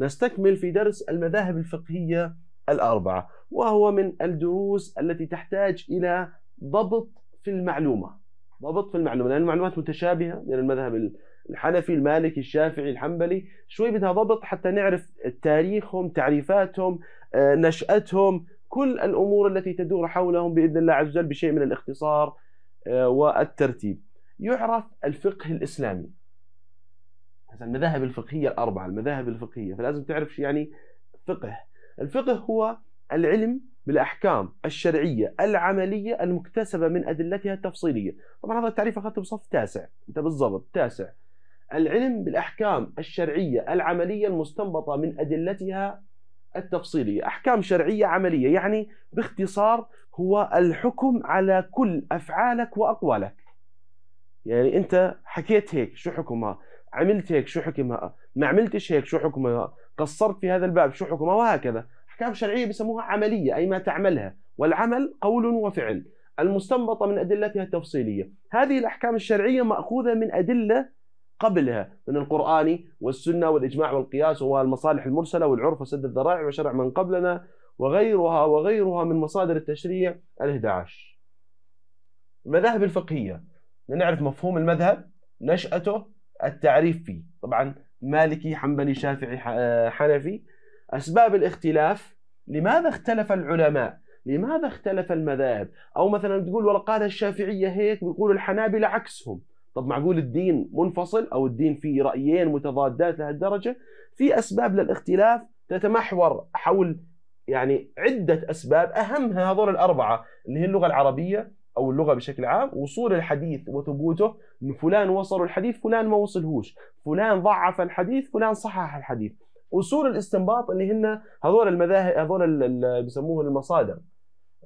نستكمل في درس المذاهب الفقهية الأربعة وهو من الدروس التي تحتاج إلى ضبط في المعلومة. ضبط في المعلومة لأن المعلومات متشابهة من المذهب الحنفي المالكي الشافعي الحنبلي. شوي بدها ضبط حتى نعرف تاريخهم تعريفاتهم آه، نشأتهم كل الأمور التي تدور حولهم بإذن الله عز وجل بشيء من الاختصار آه، والترتيب. يعرف الفقه الإسلامي. المذاهب الفقهية الأربعة المذاهب الفقهية فلازم تعرف شو يعني فقه. الفقه هو العلم بالأحكام الشرعية العملية المكتسبة من أدلتها التفصيلية. طبعا هذا التعريف أخذته بصف تاسع أنت بالضبط تاسع. العلم بالأحكام الشرعية العملية المستنبطة من أدلتها التفصيلية. أحكام شرعية عملية يعني باختصار هو الحكم على كل أفعالك وأقوالك. يعني أنت حكيت هيك شو حكمها؟ عملت هيك شو حكمها؟ ما عملتش هيك شو حكمها؟ قصرت في هذا الباب شو حكمها؟ وهكذا. أحكام شرعية بسموها عملية أي ما تعملها. والعمل قول وفعل. المستنبطة من أدلتها التفصيلية. هذه الأحكام الشرعية مأخوذة من أدلة قبلها من القرآن والسنة والإجماع والقياس والمصالح المرسلة والعرف وسد الذرائع وشرع من قبلنا وغيرها وغيرها من مصادر التشريع ال11 المذاهب الفقهية نعرف مفهوم المذهب نشأته التعريف فيه. طبعا مالكي حنبلي شافعي حنفي. أسباب الاختلاف لماذا اختلف العلماء؟ لماذا اختلف المذاهب؟ أو مثلا تقول والله قال الشافعية هيك بيقولوا الحنابلة عكسهم. طب معقول الدين منفصل أو الدين فيه رأيين متضادات لهالدرجة؟ في أسباب للاختلاف تتمحور حول يعني عدة أسباب أهمها هذول الأربعة اللي هي اللغة العربية أو اللغة بشكل عام وصول الحديث وثبوته فلان وصل الحديث فلان ما وصلهوش. فلان ضعف الحديث فلان صحح الحديث. أصول الاستنباط اللي هن هذول المذاهب هذول اللي بيسموهم المصادر.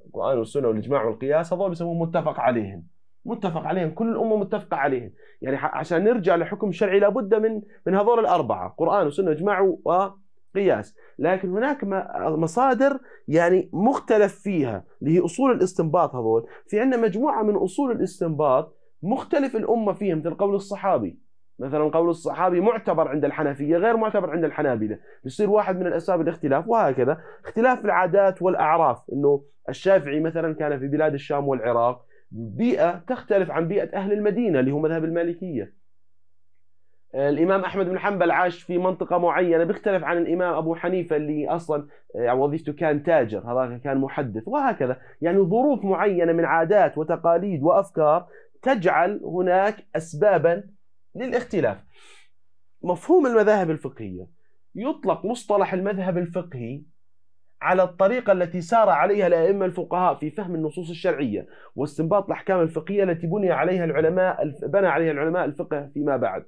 القرآن والسنة والإجماع والقياس هذول بيسموهم متفق عليهم. متفق عليهم كل الأمة متفقة عليهم. يعني عشان نرجع لحكم شرعي لابد من من هذول الأربعة قرآن وسنه واجماع وقياس لكن هناك مصادر يعني مختلف فيها اللي هي أصول الاستنباط هذول. في عندنا مجموعة من أصول الاستنباط مختلف الأمة فيها مثل قول الصحابي. مثلا قول الصحابي معتبر عند الحنفية غير معتبر عند الحنابلة. بيصير واحد من الأسباب الاختلاف وهكذا. اختلاف العادات والأعراف أنه الشافعي مثلا كان في بلاد الشام والعراق بيئة تختلف عن بيئة أهل المدينة اللي هو مذهب المالكية. الإمام أحمد بن حنبل عاش في منطقة معينة بيختلف عن الإمام أبو حنيفة اللي أصلا يعني وظيفته كان تاجر هذا كان محدث وهكذا. يعني ظروف معينة من عادات وتقاليد وأفكار تجعل هناك أسبابا للاختلاف. مفهوم المذاهب الفقهية. يطلق مصطلح المذهب الفقهي على الطريقة التي سار عليها الأئمة الفقهاء في فهم النصوص الشرعية واستنباط الأحكام الفقهية التي بني عليها العلماء بنى عليها العلماء الفقه فيما بعد.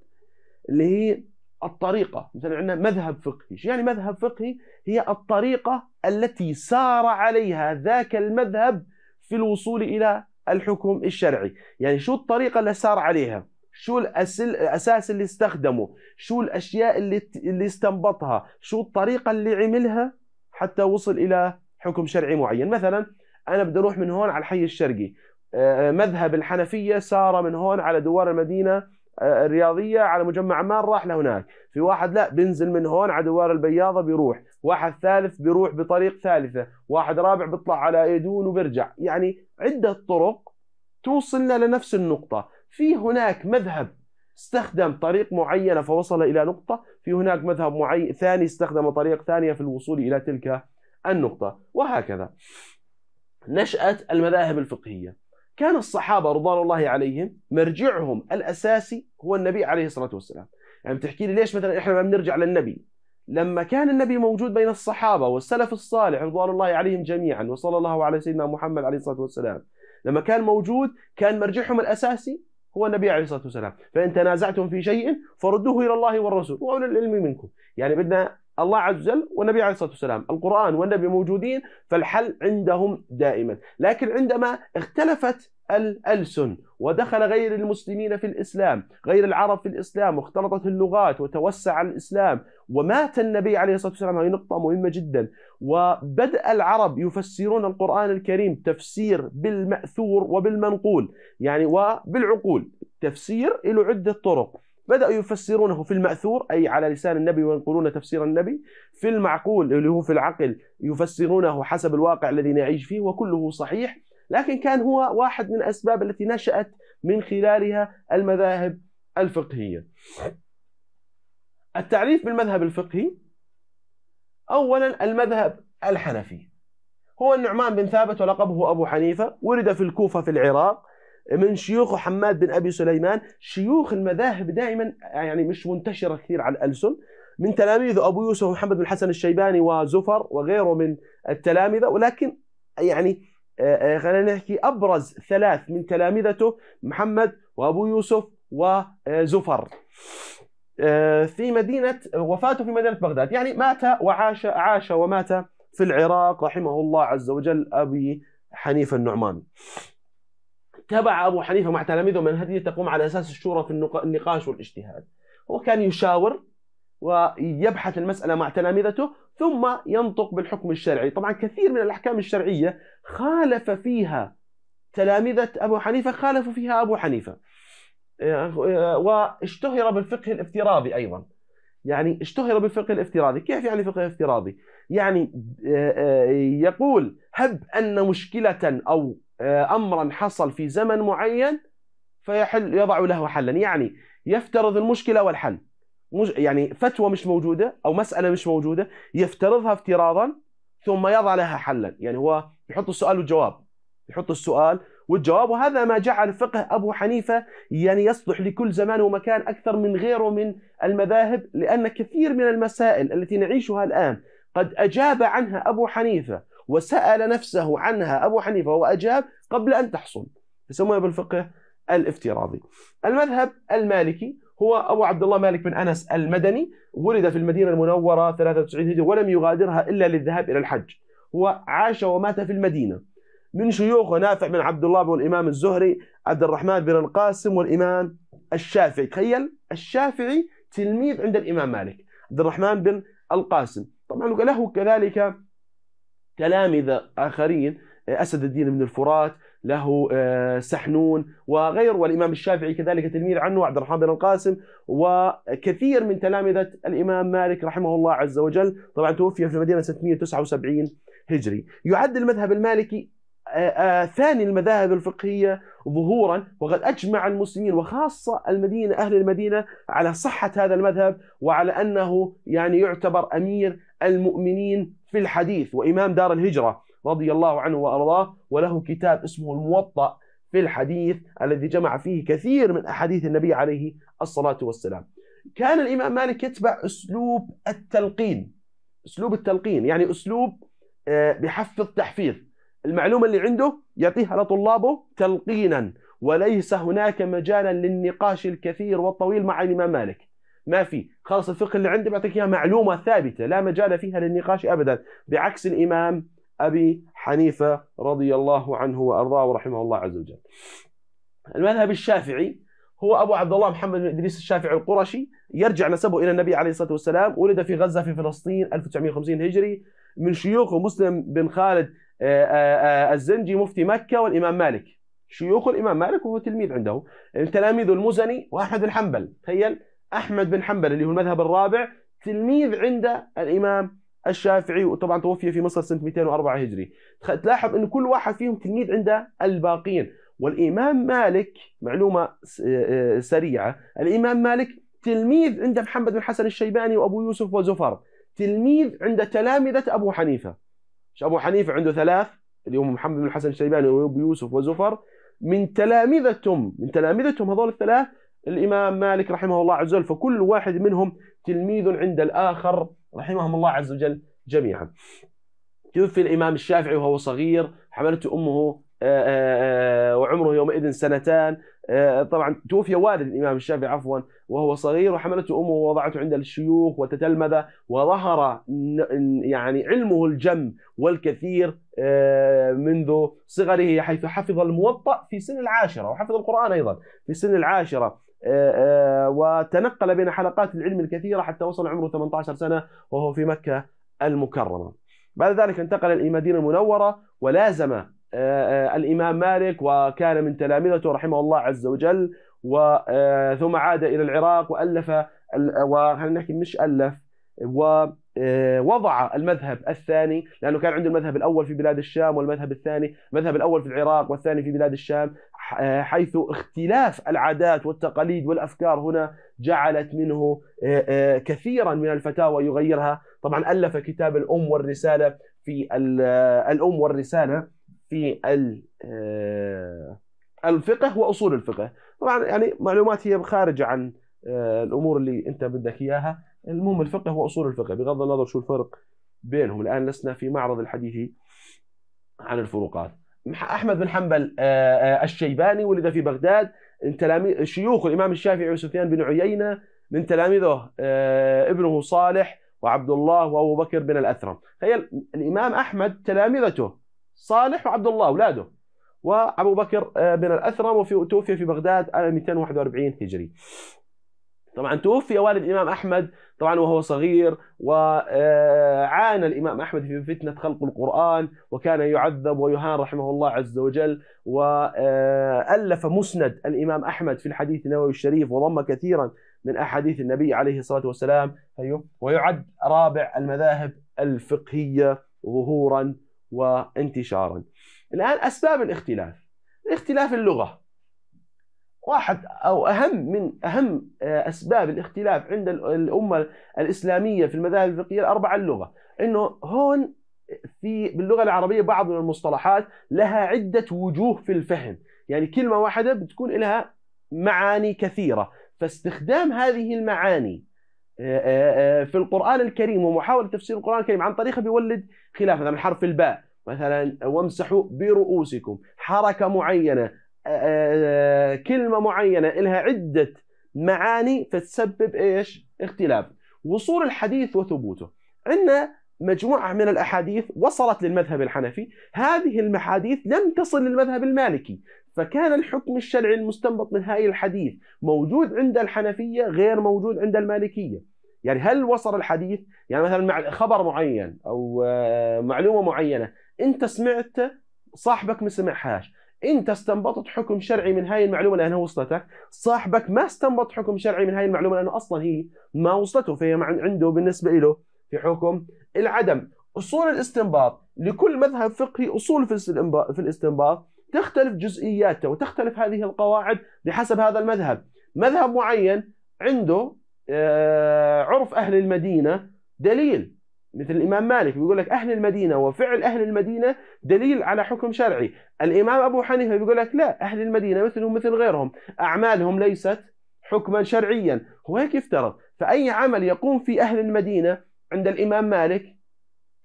اللي هي الطريقة. مثلا عندنا مذهب فقهي. يعني مذهب فقهي؟ هي الطريقة التي سار عليها ذاك المذهب في الوصول إلى الحكم الشرعي. يعني شو الطريقة اللي سار عليها؟ شو الأساس اللي استخدمه؟ شو الأشياء اللي اللي استنبطها؟ شو الطريقة اللي عملها حتى وصل إلى حكم شرعي معين؟ مثلا أنا بدي أروح من هون على الحي الشرقي. آه، مذهب الحنفية سار من هون على دوار المدينة آه، الرياضية على مجمع عمان راح لهناك. في واحد لا بينزل من هون على دوار البياضة بيروح. واحد ثالث بيروح بطريق ثالثة. واحد رابع بيطلع على إيدون وبيرجع. يعني عدة طرق توصلنا لنفس النقطة. في هناك مذهب استخدم طريق معينة فوصل إلى نقطة. في هناك مذهب معين ثاني استخدم طريق ثانية في الوصول إلى تلك النقطة. وهكذا. نشأة المذاهب الفقهية. كان الصحابة رضوان الله عليهم مرجعهم الأساسي هو النبي عليه الصلاة والسلام. يعني بتحكي لي ليش مثلا إحنا ما بنرجع للنبي؟ لما كان النبي موجود بين الصحابة والسلف الصالح رضوان الله عليهم جميعا وصلى الله على سيدنا محمد عليه الصلاة والسلام. لما كان موجود كان مرجعهم الأساسي هو النبي عليه الصلاة والسلام. فإن تنازعتم في شيء فردوه إلى الله والرسول. وأولي العلم منكم. يعني بدنا الله عز وجل والنبي عليه الصلاة والسلام. القرآن والنبي موجودين فالحل عندهم دائما. لكن عندما اختلفت الألسن ودخل غير المسلمين في الإسلام غير العرب في الإسلام واختلطت اللغات وتوسع الإسلام ومات النبي عليه الصلاة والسلام هذه نقطة مهمة جدا. وبدأ العرب يفسرون القرآن الكريم تفسير بالمأثور وبالمنقول يعني وبالعقول تفسير له عدة طرق. بدأوا يفسرونه في المأثور أي على لسان النبي وينقلون تفسير النبي. في المعقول اللي هو في العقل يفسرونه حسب الواقع الذي نعيش فيه وكله صحيح. لكن كان هو واحد من الأسباب التي نشأت من خلالها المذاهب الفقهية. التعريف بالمذهب الفقهي أولا المذهب الحنفي. هو النعمان بن ثابت ولقبه أبو حنيفة ولد في الكوفة في العراق. من شيوخه حماد بن أبي سليمان. شيوخ المذاهب دائما يعني مش منتشرة كثير على الألسن. من تلاميذه أبو يوسف محمد بن الحسن الشيباني وزفر وغيره من التلامذه ولكن يعني آه، آه، خلينا نحكي أبرز ثلاث من تلامذته محمد وأبو يوسف وزفر. آه، في مدينة وفاته في مدينة بغداد. يعني مات وعاش عاش ومات في العراق رحمه الله عز وجل أبي حنيفة النعمان. تبع أبو حنيفة مع تلاميذه منهجية تقوم على أساس الشورى في النقاش والاجتهاد. هو كان يشاور ويبحث المسألة مع تلامذته ثم ينطق بالحكم الشرعي. طبعا كثير من الأحكام الشرعية خالف فيها تلامذة أبو حنيفة خالفوا فيها أبو حنيفة. واشتهر بالفقه الافتراضي أيضا. يعني اشتهر بالفقه الافتراضي. كيف يعني فقه افتراضي؟ يعني آه، آه، يقول هب أن مشكلة أو آه، امرا حصل في زمن معين فيحل يضع له حلا. يعني يفترض المشكلة والحل. يعني فتوى مش موجودة أو مسألة مش موجودة يفترضها افتراضا ثم يضع لها حلا. يعني هو يحط السؤال والجواب. يحط السؤال والجواب وهذا ما جعل فقه أبو حنيفة يعني يصلح لكل زمان ومكان أكثر من غيره من المذاهب لأن كثير من المسائل التي نعيشها الآن قد أجاب عنها أبو حنيفة وسأل نفسه عنها أبو حنيفة وأجاب قبل أن تحصل يسمونها بالفقه الافتراضي. المذهب المالكي هو أبو عبد الله مالك بن أنس المدني ولد في المدينة المنورة 93 هجري ولم يغادرها إلا للذهاب إلى الحج. هو عاش ومات في المدينة. من شيوخه نافع بن عبد الله بن الإمام الزهري عبد الرحمن بن القاسم والإمام الشافعي. تخيل الشافعي تلميذ عند الإمام مالك عبد الرحمن بن القاسم. طبعا له كذلك تلامذة آخرين أسد الدين بن الفرات له آه، سحنون وغير والإمام الشافعي كذلك تلميذ عنه عبد الرحمن بن القاسم وكثير من تلامذة الإمام مالك رحمه الله عز وجل. طبعا توفي في المدينة 679 هجري. يعد المذهب المالكي آه، آه، ثاني المذاهب الفقهية ظهورا وقد أجمع المسلمين وخاصة المدينة أهل المدينة على صحة هذا المذهب وعلى أنه يعني يعتبر أمير المؤمنين في الحديث وإمام دار الهجرة رضي الله عنه وأرضاه وله كتاب اسمه الموطأ في الحديث الذي جمع فيه كثير من أحاديث النبي عليه الصلاة والسلام. كان الإمام مالك يتبع أسلوب التلقين أسلوب التلقين يعني أسلوب آه، بحفظ تحفيظ المعلومة اللي عنده يعطيها لطلابه تلقينا وليس هناك مجالا للنقاش الكثير والطويل مع الإمام مالك. ما في. خلاص الفقه اللي عندي بعطيك اياها معلومة ثابتة لا مجال فيها للنقاش ابدا. بعكس الإمام أبي حنيفة رضي الله عنه وأرضاه ورحمه الله عز وجل. المذهب الشافعي هو أبو عبد الله محمد بن إدريس الشافعي القرشي يرجع نسبه إلى النبي عليه الصلاة والسلام ولد في غزة في فلسطين 1950 هجري من شيوخه مسلم بن خالد آه، آه، آه، الزنجي مفتي مكة والإمام مالك. شيوخ الإمام مالك وهو تلميذ عنده. تلاميذه المزني واحمد بن حنبل تخيل. أحمد بن حنبل اللي هو المذهب الرابع تلميذ عند الإمام الشافعي وطبعا توفي في مصر سنة 204 هجري. تلاحظ أن كل واحد فيهم تلميذ عند الباقين. والإمام مالك معلومة آه، سريعة. الإمام مالك تلميذ عند محمد بن حسن الشيباني وأبو يوسف وزفر. تلميذ عند تلامذة أبو حنيفة. أبو حنيفة عنده ثلاث اللي هم محمد بن الحسن الشيباني وأبو يوسف وزفر. من تلامذتهم من تلامذتهم هذول الثلاث الإمام مالك رحمه الله عز وجل فكل واحد منهم تلميذ عند الآخر رحمهم الله عز وجل جميعا. توفي الإمام الشافعي وهو صغير حملته أمه آه، آه، آه، وعمره يومئذ سنتان. طبعا توفي والد الإمام الشافعي عفوا وهو صغير وحملته أمه ووضعته عند الشيوخ وتتلمذ وظهر يعني علمه الجم والكثير منذ صغره حيث حفظ الموطأ في سن العاشرة وحفظ القرآن أيضا في سن العاشرة. آه، وتنقل بين حلقات العلم الكثيرة حتى وصل عمره 18 سنة وهو في مكة المكرمة. بعد ذلك انتقل إلى المدينة المنورة ولازم آه، الإمام مالك وكان من تلامذته رحمه الله عز وجل وثم عاد إلى العراق وألف وخلينا نحكي مش ألف ووضع المذهب الثاني لأنه كان عنده المذهب الأول في بلاد الشام والمذهب الثاني المذهب الأول في العراق والثاني في بلاد الشام حيث اختلاف العادات والتقاليد والأفكار هنا جعلت منه كثيرا من الفتاوى يغيرها. طبعا ألف كتاب الأم والرسالة في الأم والرسالة في الفقه وأصول الفقه. طبعا يعني معلومات هي خارجة عن الأمور اللي أنت بدك إياها. المهم الفقه واصول الفقه بغض النظر شو الفرق بينهم. الآن لسنا في معرض الحديث عن الفروقات. أحمد بن حنبل الشيباني ولد في بغداد من تلاميذ شيوخ الإمام الشافعي وسفيان بن عيينة من تلاميذه ابنه صالح وعبد الله وأبو بكر بن الأثرم. تخيل الإمام أحمد تلامذته صالح وعبد الله أولاده وأبو بكر بن الأثرم وفي توفي في بغداد 241 هجري. طبعا توفي والد الإمام أحمد طبعا وهو صغير وعانى الإمام أحمد في فتنة خلق القرآن وكان يعذب ويهان رحمه الله عز وجل وألف مسند الإمام أحمد في الحديث النبوي الشريف وضم كثيرا من أحاديث النبي عليه الصلاة والسلام. أيوه. ويعد رابع المذاهب الفقهية ظهورا وانتشارا. الآن أسباب الاختلاف. اختلاف اللغة. واحد أو أهم من أهم آه، أسباب الاختلاف عند الأمة الإسلامية في المذاهب الفقهية الأربعة اللغة. إنه هون في باللغة العربية بعض من المصطلحات لها عدة وجوه في الفهم. يعني كلمة واحدة بتكون لها معاني كثيرة. فاستخدام هذه المعاني آه، آه، في القرآن الكريم ومحاولة تفسير القرآن الكريم عن طريقه بيولد خلاف. مثلا حرف الباء مثلا وامسحوا برؤوسكم حركة معينة كلمة معينة لها عدة معاني فتسبب إيش؟ اختلاف. وصول الحديث وثبوته. عندنا مجموعة من الأحاديث وصلت للمذهب الحنفي. هذه المحاديث لم تصل للمذهب المالكي. فكان الحكم الشرعي المستنبط من هذه الحديث موجود عند الحنفية غير موجود عند المالكية. يعني هل وصل الحديث؟ يعني مثلا خبر معين أو آه، معلومة معينة. أنت سمعت صاحبك ما سمعهاش. انت استنبطت حكم شرعي من هاي المعلومة لأنها وصلتك صاحبك ما استنبط حكم شرعي من هاي المعلومة لأنه أصلا هي ما وصلته فهي عنده بالنسبة له في حكم العدم. أصول الاستنباط لكل مذهب فقهي أصول في الاستنباط تختلف جزئياته وتختلف هذه القواعد بحسب هذا المذهب. مذهب معين عنده آه، عرف أهل المدينة دليل. مثل الإمام مالك بيقول لك أهل المدينة وفعل أهل المدينة دليل على حكم شرعي. الإمام أبو حنيفة بيقول لك لا أهل المدينة مثلهم مثل غيرهم. أعمالهم ليست حكما شرعيا. هو هيك يفترض. فأي عمل يقوم في أهل المدينة عند الإمام مالك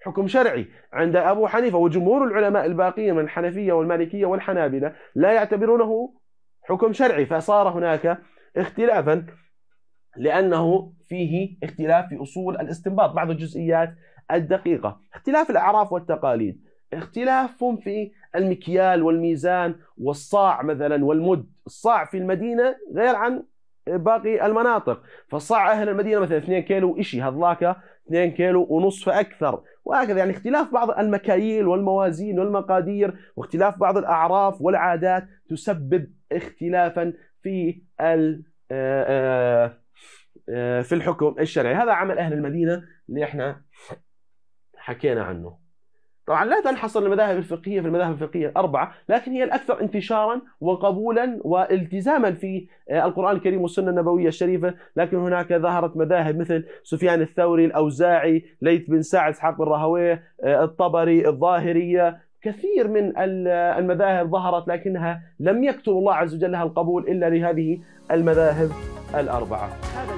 حكم شرعي. عند أبو حنيفة وجمهور العلماء الباقيين من الحنفية والمالكية والحنابلة لا يعتبرونه حكم شرعي. فصار هناك اختلافا. لأنه فيه اختلاف في أصول الاستنباط بعض الجزئيات الدقيقة. اختلاف الأعراف والتقاليد. اختلاف في المكيال والميزان والصاع مثلا والمد. الصاع في المدينة غير عن باقي المناطق. فالصاع أهل المدينة مثلا 2 كيلو إشي هذاك 2 كيلو ونصف فأكثر وهكذا يعني اختلاف بعض المكاييل والموازين والمقادير واختلاف بعض الأعراف والعادات تسبب اختلافا في ال آه، آه، في الحكم الشرعي. هذا عمل أهل المدينة اللي إحنا حكينا عنه. طبعا لا تنحصر المذاهب الفقهية في المذاهب الفقهية الأربعة لكن هي الأكثر انتشارا وقبولا والتزاما في آه، القرآن الكريم والسنة النبوية الشريفة. لكن هناك ظهرت مذاهب مثل سفيان الثوري الأوزاعي ليث بن سعد إسحاق بن راهويه آه، الطبري الظاهرية. كثير من المذاهب ظهرت لكنها لم يكتب الله عز وجل لها القبول إلا لهذه المذاهب. الأربعة. هذا